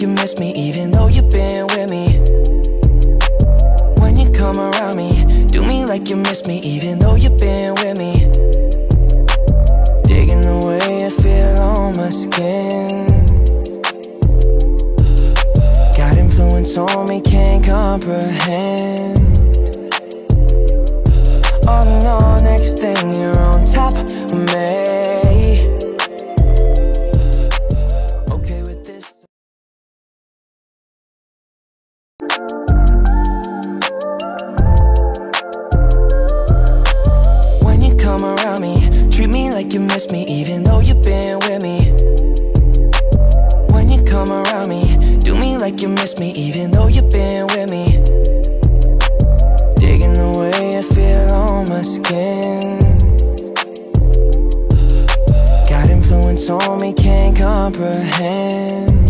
miss me even though you've been with me. When you come around me Do me like you miss me even though you've been with me. Digging the way I feel on my skin. Got influence on me, can't comprehend. Oh no, next thing you're on top of miss me even though you've been with me. When you come around me Do me like you miss me even though you've been with me. Digging the way I feel on my skin. Got influence on me, can't comprehend